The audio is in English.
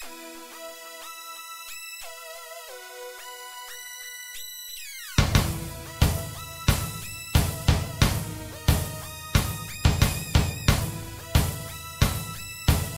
Bye.